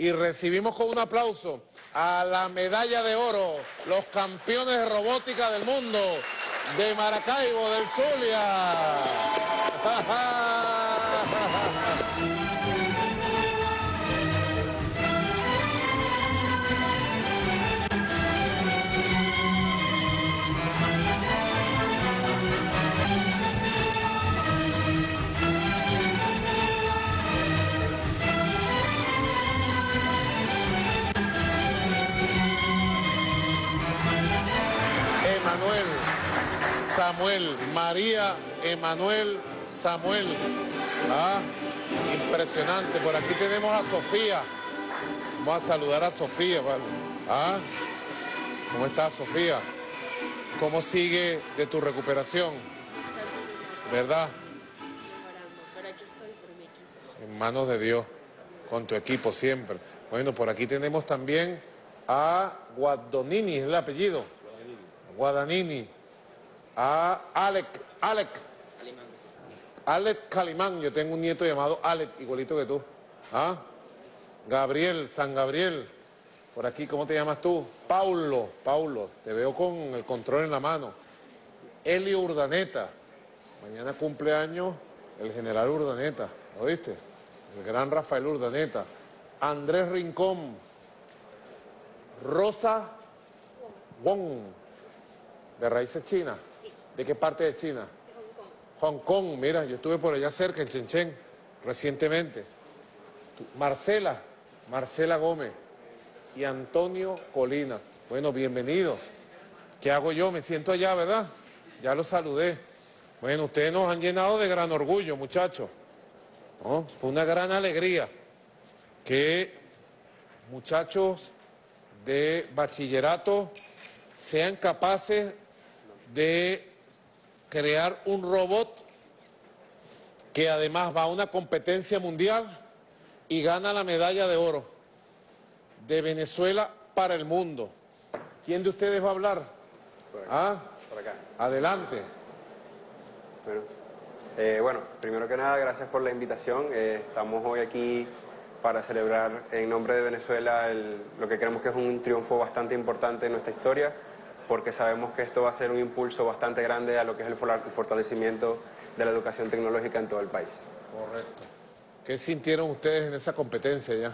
Y recibimos con un aplauso a la medalla de oro, los campeones de robótica del mundo de Maracaibo, del Zulia. Samuel, María, Emanuel, Samuel. Ah, impresionante. Por aquí tenemos a Sofía. Vamos a saludar a Sofía, ¿vale? Ah, ¿cómo estás, Sofía? ¿Cómo sigue de tu recuperación? ¿Verdad? En manos de Dios, con tu equipo siempre. Bueno, por aquí tenemos también a Guadonini, es el apellido. Guadagnini. A Alec, Alec. Alec Calimán, yo tengo un nieto llamado Alec, igualito que tú. ¿Ah? Gabriel, San Gabriel. Por aquí, ¿cómo te llamas tú? Paulo, Paulo, te veo con el control en la mano. Elio Urdaneta. Mañana cumpleaños el general Urdaneta, ¿lo viste? El gran Rafael Urdaneta. Andrés Rincón. Rosa Wong, de raíces chinas. ¿De qué parte de China? Hong Kong, mira, yo estuve por allá cerca, en Chenchen, recientemente. Marcela, Marcela Gómez y Antonio Colina. Bueno, bienvenido. ¿Qué hago yo? Me siento allá, ¿verdad? Ya los saludé. Bueno, ustedes nos han llenado de gran orgullo, muchachos. Fue una gran alegría que muchachos de bachillerato sean capaces de crear un robot que además va a una competencia mundial y gana la medalla de oro de Venezuela para el mundo. ¿Quién de ustedes va a hablar? Ah, Por acá. adelante. Bueno, eh, bueno, primero que nada, gracias por la invitación. Eh, estamos hoy aquí para celebrar en nombre de Venezuela el- lo que creemos que es un triunfo bastante importante en nuestra historia, porque sabemos que esto va a ser un impulso bastante grande a lo que es el for- el fortalecimiento de la educación tecnológica en todo el país. Correcto. ¿Qué sintieron ustedes en esa competencia ya?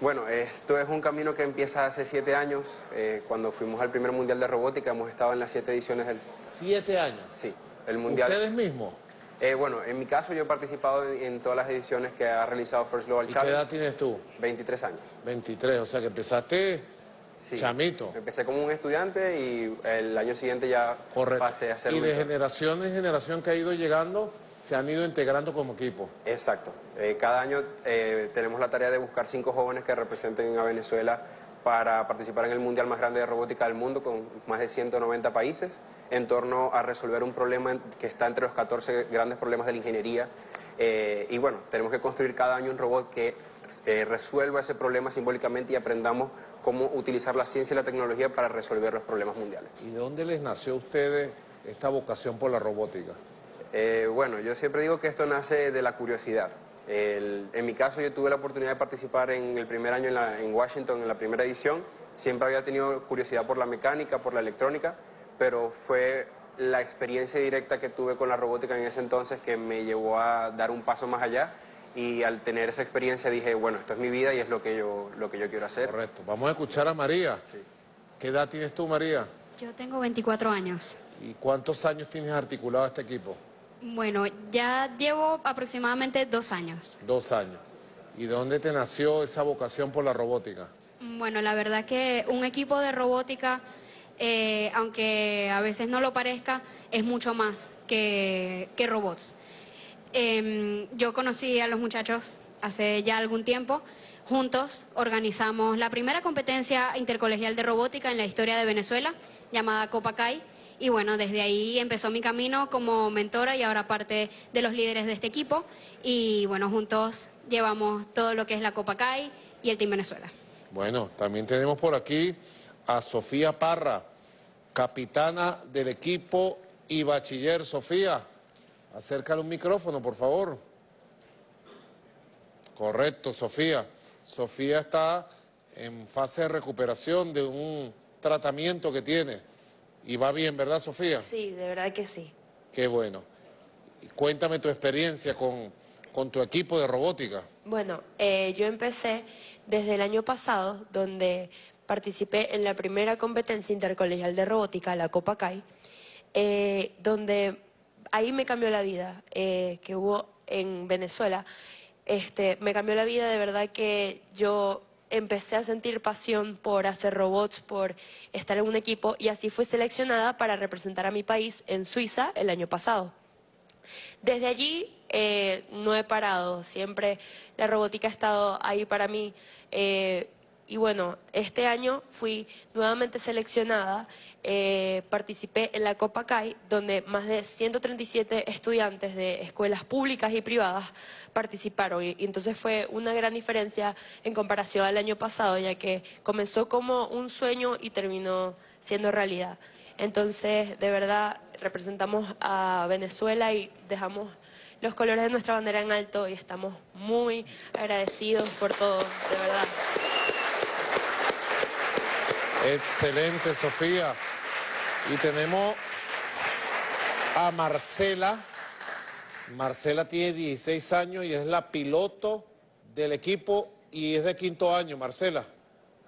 Bueno, esto es un camino que empieza hace siete años. Eh, cuando fuimos al primer Mundial de Robótica, hemos estado en las siete ediciones del... Siete años. Sí, el Mundial... ¿Ustedes mismos? Eh, bueno, en mi caso yo he participado en, en todas las ediciones que ha realizado First Global ¿Y qué Challenge. edad tienes tú? 23 años. 23, o sea que empezaste Sí. chamito. Empecé como un estudiante y el año siguiente ya Correcto. pasé a ser y de mentor. generación en generación que ha ido llegando, se han ido integrando como equipo. Exacto. Eh, cada año eh, tenemos la tarea de buscar cinco jóvenes que representen a Venezuela para participar en el Mundial más grande de robótica del mundo con más de 190 países en torno a resolver un problema que está entre los 14 grandes problemas de la ingeniería. Eh, y bueno, tenemos que construir cada año un robot que eh, resuelva ese problema simbólicamente y aprendamos cómo utilizar la ciencia y la tecnología para resolver los problemas mundiales. ¿Y de dónde les nació a ustedes esta vocación por la robótica? Eh, bueno, yo siempre digo que esto nace de la curiosidad. El- en mi caso, yo tuve la oportunidad de participar en el primer año en, la- en Washington, en la primera edición. Siempre había tenido curiosidad por la mecánica, por la electrónica, pero fue la experiencia directa que tuve con la robótica en ese entonces que me llevó a dar un paso más allá. Y al tener esa experiencia dije, bueno, esto es mi vida y es lo que yo, lo que yo quiero hacer. Correcto. Vamos a escuchar a María. Sí. ¿Qué edad tienes tú, María? Yo tengo 24 años. ¿Y cuántos años tienes articulado este equipo? Bueno, ya llevo aproximadamente dos años. Dos años. ¿Y de dónde te nació esa vocación por la robótica? Bueno, la verdad que un equipo de robótica, eh, aunque a veces no lo parezca, es mucho más que, que robots. Em, yo conocí a los muchachos hace ya algún tiempo. Juntos organizamos la primera competencia intercolegial de robótica en la historia de Venezuela, llamada Copa CAI. Y bueno, desde ahí empezó mi camino como mentora y ahora parte de los líderes de este equipo. Y bueno, juntos llevamos todo lo que es la Copa CAI y el Team Venezuela. Bueno, también tenemos por aquí a Sofía Parra, capitana del equipo y bachiller. Sofía, acércale un micrófono, por favor. Correcto, Sofía. Sofía está en fase de recuperación de un tratamiento que tiene. Y va bien, ¿verdad, Sofía? Sí, de verdad que sí. Qué bueno. Cuéntame tu experiencia con, con tu equipo de robótica. Bueno, eh, yo empecé desde el año pasado, donde participé en la primera competencia intercolegial de robótica, la Copa CAI, eh, donde ahí me cambió la vida, eh, que hubo en Venezuela. Este, me cambió la vida, de verdad que yo empecé a sentir pasión por hacer robots, por estar en un equipo y así fui seleccionada para representar a mi país en Suiza el año pasado. Desde allí eh, no he parado, siempre la robótica ha estado ahí para mí. Eh, y bueno, este año fui nuevamente seleccionada, eh, participé en la Copa CAI, donde más de 137 estudiantes de escuelas públicas y privadas participaron. Y, entonces fue una gran diferencia en comparación al año pasado, ya que comenzó como un sueño y terminó siendo realidad. Entonces, de verdad, representamos a Venezuela y dejamos los colores de nuestra bandera en alto y estamos muy agradecidos por todo, de verdad. Excelente, Sofía. Y tenemos a Marcela. Marcela tiene 16 años y es la piloto del equipo y es de quinto año, Marcela.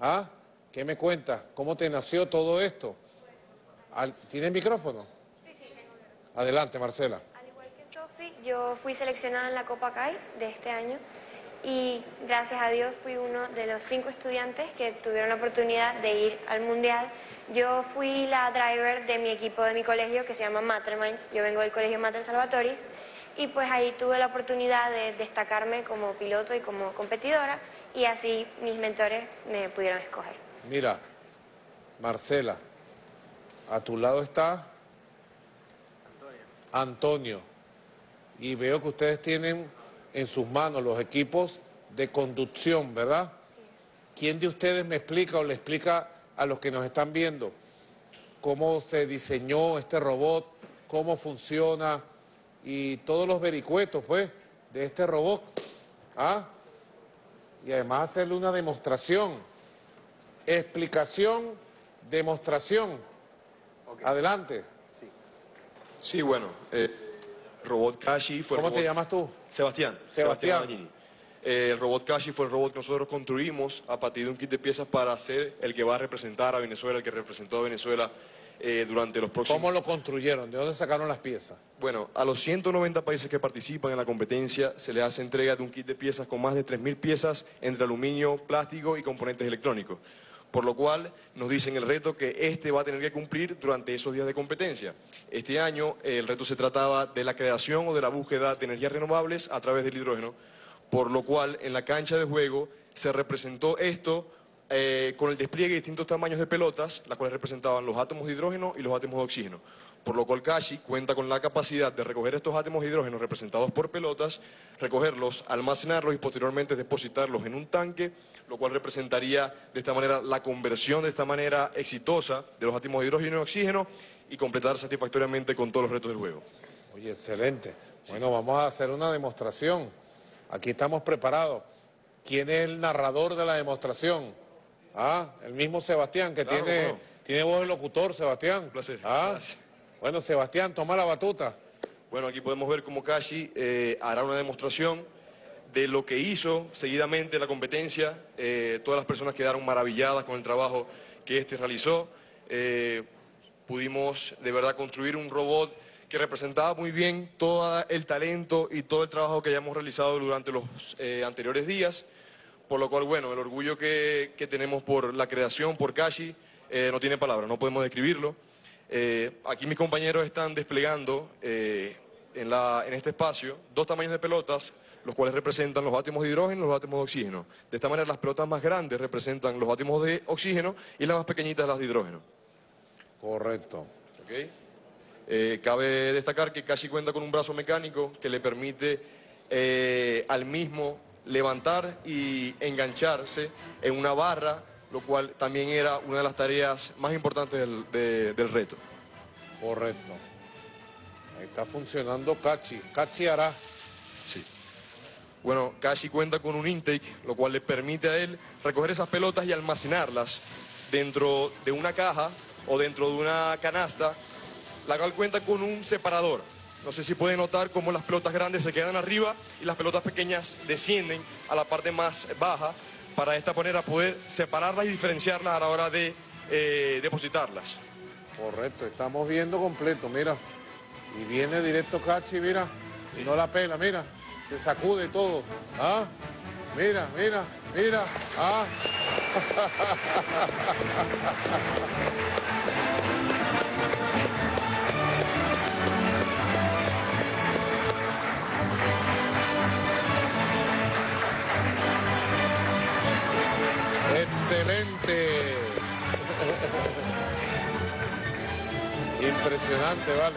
¿Ah? ¿Qué me cuentas? ¿Cómo te nació todo esto? ¿Tienes micrófono? Sí, sí, tengo. Adelante, Marcela. Al igual que Sofi, yo fui seleccionada en la Copa CAI de este año y gracias a Dios fui uno de los cinco estudiantes que tuvieron la oportunidad de ir al Mundial. Yo fui la driver de mi equipo de mi colegio que se llama Materminds, yo vengo del colegio Mater Salvatoris y pues ahí tuve la oportunidad de destacarme como piloto y como competidora y así mis mentores me pudieron escoger. Mira, Marcela, a tu lado está Antonio y veo que ustedes tienen en sus manos los equipos de conducción, ¿verdad? ¿Quién de ustedes me explica o le explica a los que nos están viendo cómo se diseñó este robot, cómo funciona y todos los vericuetos, pues, de este robot? ¿Ah? Y además hacerle una demostración, explicación, demostración. Adelante. Sí, bueno. Eh robot Kashi fue ¿Cómo te llamas tú? Sebastián. Sebastián. Eh, el robot Kashi fue el robot que nosotros construimos a partir de un kit de piezas para ser el que va a representar a Venezuela, el que representó a Venezuela eh, durante los próximos... ¿Cómo lo construyeron? ¿De dónde sacaron las piezas? Bueno, a los 190 países que participan en la competencia se les hace entrega de un kit de piezas con más de 3.000 piezas entre aluminio, plástico y componentes electrónicos por lo cual nos dicen el reto que este va a tener que cumplir durante esos días de competencia. Este año el reto se trataba de la creación o de la búsqueda de energías renovables a través del hidrógeno, por lo cual en la cancha de juego se representó esto eh, con el despliegue de distintos tamaños de pelotas, las cuales representaban los átomos de hidrógeno y los átomos de oxígeno por lo cual Kashi cuenta con la capacidad de recoger estos átomos de hidrógeno representados por pelotas, recogerlos, almacenarlos y posteriormente depositarlos en un tanque, lo cual representaría de esta manera la conversión de esta manera exitosa de los átomos de hidrógeno y oxígeno y completar satisfactoriamente con todos los retos del juego. Oye, excelente. Bueno, vamos a hacer una demostración. Aquí estamos preparados. ¿Quién es el narrador de la demostración? Ah, el mismo Sebastián, que tiene, tiene voz de locutor, Sebastián. Un placer. Ah, bueno, Sebastián, toma la batuta. Bueno, aquí podemos ver cómo Kashi eh, hará una demostración de lo que hizo seguidamente la competencia. Eh, todas las personas quedaron maravilladas con el trabajo que este realizó. Eh, pudimos de verdad construir un robot que representaba muy bien todo el talento y todo el trabajo que hayamos realizado durante los anteriores días. Por lo cual, bueno, el orgullo que, que tenemos por la creación, por Kashi, no tiene palabras, no podemos describirlo. Eh, aquí mis compañeros están desplegando eh, en, este espacio dos tamaños de pelotas, los cuales representan los átomos de hidrógeno y los átomos de oxígeno. De esta manera las pelotas más grandes representan los átomos de oxígeno y las más pequeñitas las de hidrógeno. Correcto. Eh, cabe destacar que casi cuenta con un brazo mecánico que le permite al mismo levantar y engancharse en una barra lo cual también era una de las tareas más importantes del, reto. Correcto. Ahí está funcionando Cachi. Cachi hará. Sí. Bueno, Kashi cuenta con un intake, lo cual le permite a él recoger esas pelotas y almacenarlas dentro de una caja o dentro de una canasta, la cual cuenta con un separador. No sé si pueden notar cómo las pelotas grandes se quedan arriba y las pelotas pequeñas descienden a la parte más baja para de esta manera poder separarlas y diferenciarlas a la hora de eh, depositarlas. Correcto, estamos viendo completo, mira. Y viene directo Cachi, mira. Si no la pela, mira. Se sacude todo. ¿Ah? Mira, mira, mira. ¿Ah? Impresionante, vale.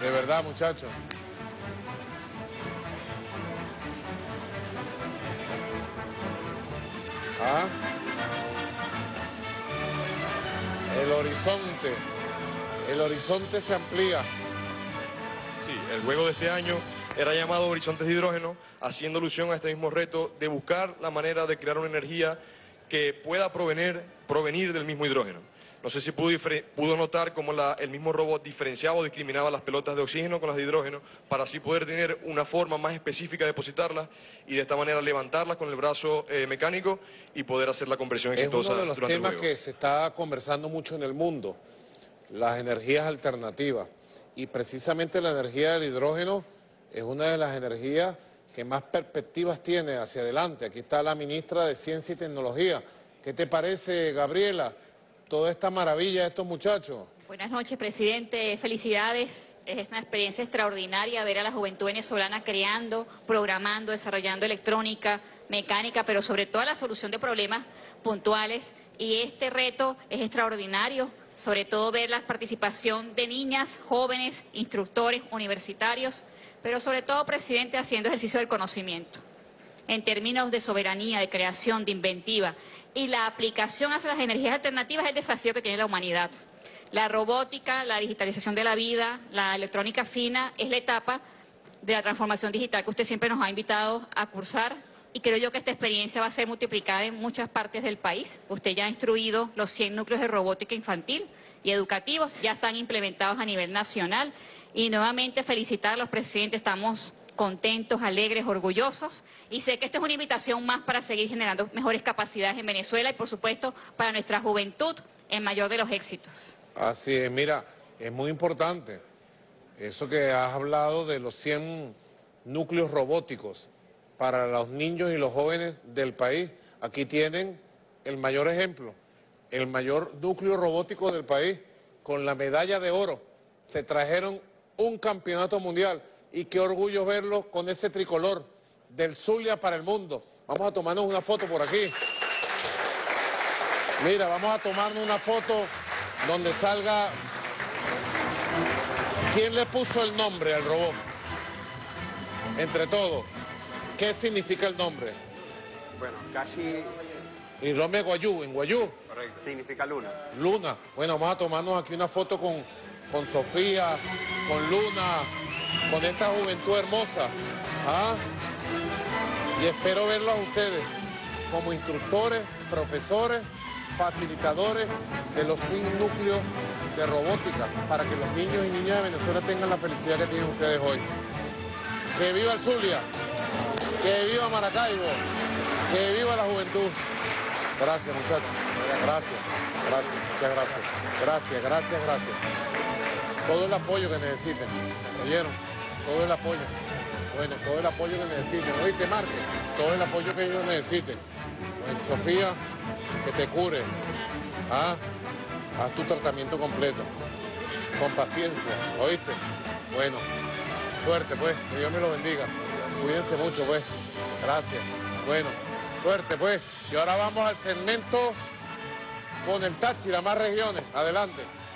De verdad, muchachos. ¿Ah? El horizonte. El horizonte se amplía. Sí, el juego de este año era llamado Horizontes de Hidrógeno, haciendo alusión a este mismo reto de buscar la manera de crear una energía que pueda provenir, provenir del mismo hidrógeno. No sé si pudo, notar cómo la- el mismo robot diferenciaba o discriminaba las pelotas de oxígeno con las de hidrógeno para así poder tener una forma más específica de depositarlas y de esta manera levantarlas con el brazo eh, mecánico y poder hacer la conversión Es exitosa uno de los temas que se está conversando mucho en el mundo, las energías alternativas. Y precisamente la energía del hidrógeno es una de las energías que más perspectivas tiene hacia adelante. Aquí está la ministra de Ciencia y Tecnología. ¿Qué te parece, Gabriela, toda esta maravilla estos muchachos? Buenas noches, presidente. Felicidades. Es una experiencia extraordinaria ver a la juventud venezolana creando, programando, desarrollando electrónica, mecánica, pero sobre todo la solución de problemas puntuales. Y este reto es extraordinario, sobre todo ver la participación de niñas, jóvenes, instructores, universitarios, pero sobre todo, presidente, haciendo ejercicio del conocimiento en términos de soberanía, de creación, de inventiva. Y la aplicación hacia las energías alternativas es el desafío que tiene la humanidad. La robótica, la digitalización de la vida, la electrónica fina es la etapa de la transformación digital que usted siempre nos ha invitado a cursar. Y creo yo que esta experiencia va a ser multiplicada en muchas partes del país. Usted ya ha instruido los 100 núcleos de robótica infantil y educativos, ya están implementados a nivel nacional. Y nuevamente felicitar a los presidentes, estamos contentos, alegres, orgullosos. Y sé que esta es una invitación más para seguir generando mejores capacidades en Venezuela y, por supuesto, para nuestra juventud en mayor de los éxitos. Así es, mira, es muy importante eso que has hablado de los 100 núcleos robóticos para los niños y los jóvenes del país. Aquí tienen el mayor ejemplo, el mayor núcleo robótico del país, con la medalla de oro. Se trajeron un campeonato mundial y qué orgullo verlo con ese tricolor del Zulia para el mundo. Vamos a tomarnos una foto por aquí. Mira, vamos a tomarnos una foto donde salga... ¿Quién le puso el nombre al robot? Entre todos. ¿Qué significa el nombre? Bueno, Kashi Y Rome Guayú, en Guayú, significa luna. Luna. Bueno, vamos a tomarnos aquí una foto con, con Sofía, con Luna, con esta juventud hermosa. ¿Ah? Y espero verlos a ustedes como instructores, profesores, facilitadores de los 100 núcleos de robótica para que los niños y niñas de Venezuela tengan la felicidad que tienen ustedes hoy. Que viva el Zulia, que viva Maracaibo, que viva la juventud. Gracias, muchachos. Gracias, gracias, muchas gracias. Gracias, gracias, gracias. Todo el apoyo que necesiten. ¿Oyeron? Todo el apoyo. Bueno, todo el apoyo que necesiten. Oíste, Marque, todo el apoyo que ellos necesiten. Sofía, que te cure. ¿Ah? Haz tu tratamiento completo. Con paciencia. ¿Oíste? Bueno, suerte pues. Que Dios me lo bendiga. Cuídense mucho pues. Gracias. Bueno, suerte pues. Y ahora vamos al segmento con el Táchira, más regiones. Adelante.